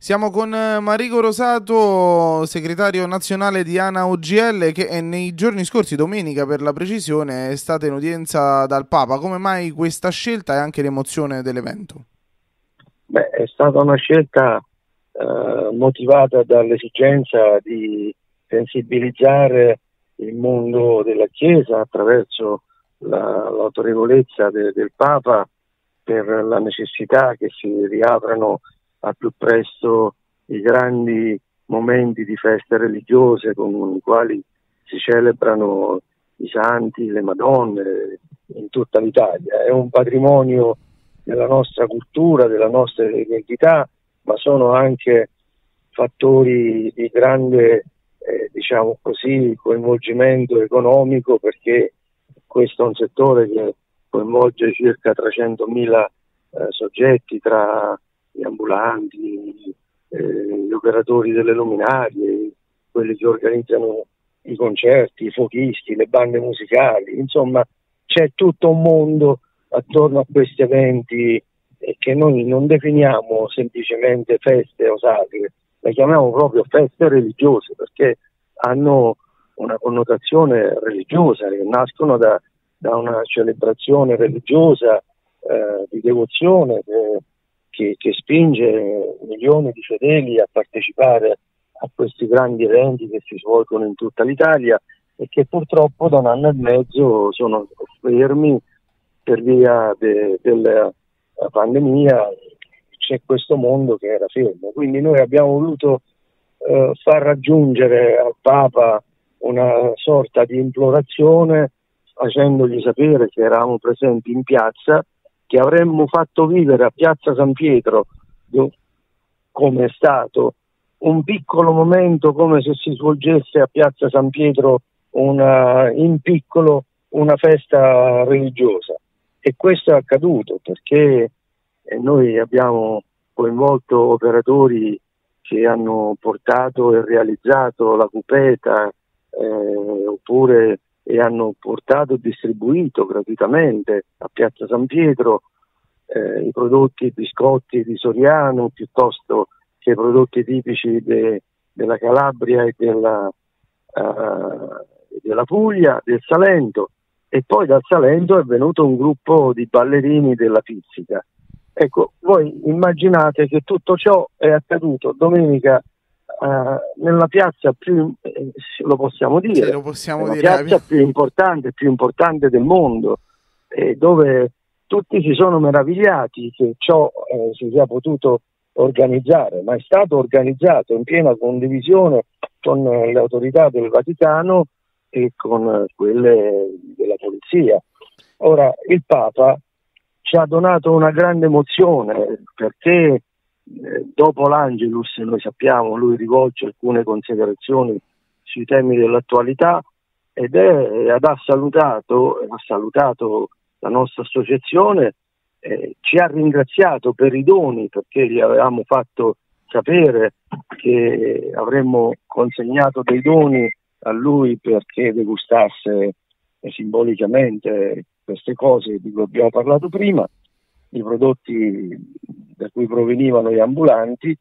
Siamo con eh, Marico Rosato, segretario nazionale di ANA OGL, che nei giorni scorsi, domenica per la precisione, è stata in udienza dal Papa. Come mai questa scelta e anche l'emozione dell'evento? Beh, è stata una scelta eh, motivata dall'esigenza di sensibilizzare il mondo della Chiesa attraverso la, l'autorevolezza de, del Papa per la necessità che si riaprano al più presto i grandi momenti di feste religiose con i quali si celebrano i santi, le Madonne in tutta l'Italia. È un patrimonio della nostra cultura, della nostra identità, ma sono anche fattori di grande eh, diciamo così, coinvolgimento economico perché questo è un settore che coinvolge circa 300.000 eh, soggetti tra ambulanti, eh, gli operatori delle luminarie, quelli che organizzano i concerti, i fuochisti, le bande musicali, insomma c'è tutto un mondo attorno a questi eventi che noi non definiamo semplicemente feste o sagre, le chiamiamo proprio feste religiose perché hanno una connotazione religiosa, che nascono da, da una celebrazione religiosa eh, di devozione che che, che spinge milioni di fedeli a partecipare a questi grandi eventi che si svolgono in tutta l'Italia e che purtroppo da un anno e mezzo sono fermi per via de, della pandemia, c'è questo mondo che era fermo. Quindi noi abbiamo voluto eh, far raggiungere al Papa una sorta di implorazione facendogli sapere che eravamo presenti in piazza che avremmo fatto vivere a Piazza San Pietro, come è stato, un piccolo momento come se si svolgesse a Piazza San Pietro una, in piccolo una festa religiosa. E questo è accaduto perché eh, noi abbiamo coinvolto operatori che hanno portato e realizzato la cupeta eh, oppure e hanno portato e distribuito gratuitamente a Piazza San Pietro eh, i prodotti i biscotti di Soriano piuttosto che i prodotti tipici de, della Calabria e della, uh, della Puglia, del Salento e poi dal Salento è venuto un gruppo di ballerini della pizzica. Ecco, voi immaginate che tutto ciò è accaduto domenica uh, nella piazza più, eh, lo possiamo dire, sì, lo possiamo dire. piazza più importante, più importante del mondo, eh, dove tutti si sono meravigliati che ciò eh, si sia potuto organizzare, ma è stato organizzato in piena condivisione con le autorità del Vaticano e con quelle della polizia. Ora, il Papa ci ha donato una grande emozione perché eh, dopo l'Angelus, noi sappiamo, lui rivolge alcune considerazioni sui temi dell'attualità ed, è, ed ha, salutato, ha salutato la nostra associazione, eh, ci ha ringraziato per i doni perché gli avevamo fatto sapere che avremmo consegnato dei doni a lui perché degustasse simbolicamente queste cose di cui abbiamo parlato prima i prodotti da cui provenivano gli ambulanti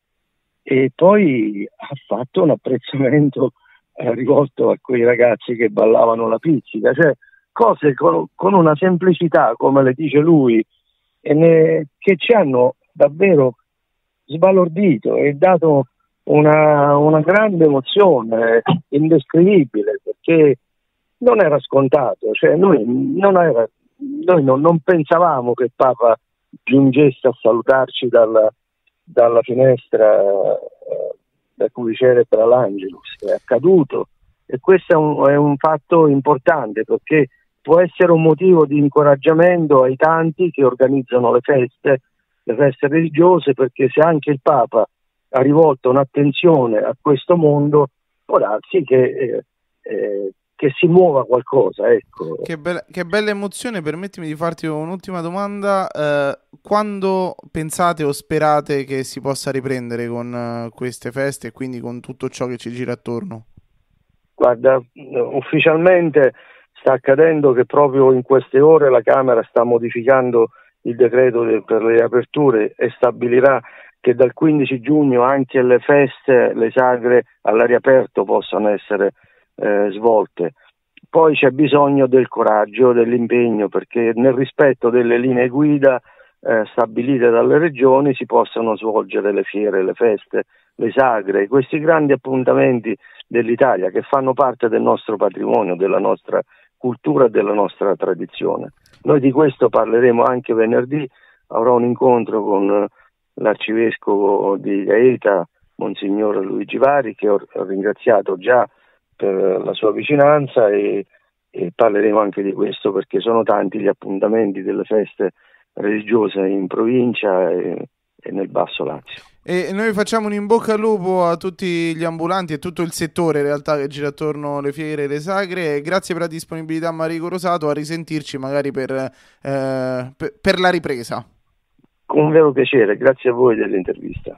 e poi ha fatto un apprezzamento eh, rivolto a quei ragazzi che ballavano la pizzica, cioè cose con, con una semplicità, come le dice lui, ne, che ci hanno davvero sbalordito e dato una, una grande emozione indescrivibile perché non era scontato, cioè noi, non, era, noi non, non pensavamo che Papa giungesse a salutarci dalla, dalla finestra eh, da cui celebra l'Angelus, è accaduto. E questo è un, è un, fatto importante perché può essere un motivo di incoraggiamento ai tanti che organizzano le feste, le feste religiose, perché se anche il Papa ha rivolto un'attenzione a questo mondo, può darsi che eh, eh, che si muova qualcosa. Ecco. Che, be- che, bella emozione, permettimi di farti un'ultima domanda. Eh, quando pensate o sperate che si possa riprendere con uh, queste feste e quindi con tutto ciò che ci gira attorno? Guarda, ufficialmente sta accadendo che proprio in queste ore la Camera sta modificando il decreto de- per le aperture e stabilirà che dal 15 giugno anche le feste, le sagre all'aria aperto possano essere eh, svolte. Poi c'è bisogno del coraggio, dell'impegno, perché nel rispetto delle linee guida eh, stabilite dalle regioni si possano svolgere le fiere, le feste, le sagre, questi grandi appuntamenti dell'Italia che fanno parte del nostro patrimonio, della nostra cultura e della nostra tradizione. Noi di questo parleremo anche venerdì, avrò un incontro con l'arcivescovo di Gaeta, Monsignor Luigi Vari, che ho ringraziato già per la sua vicinanza e, e parleremo anche di questo perché sono tanti gli appuntamenti delle feste religiose in provincia e, e nel Basso Lazio. E noi facciamo un in bocca al lupo a tutti gli ambulanti e tutto il settore in realtà che gira attorno alle fiere e le sagre. Grazie per la disponibilità Marico Rosato, a risentirci magari per, eh, per, per la ripresa. Con vero piacere, grazie a voi dell'intervista.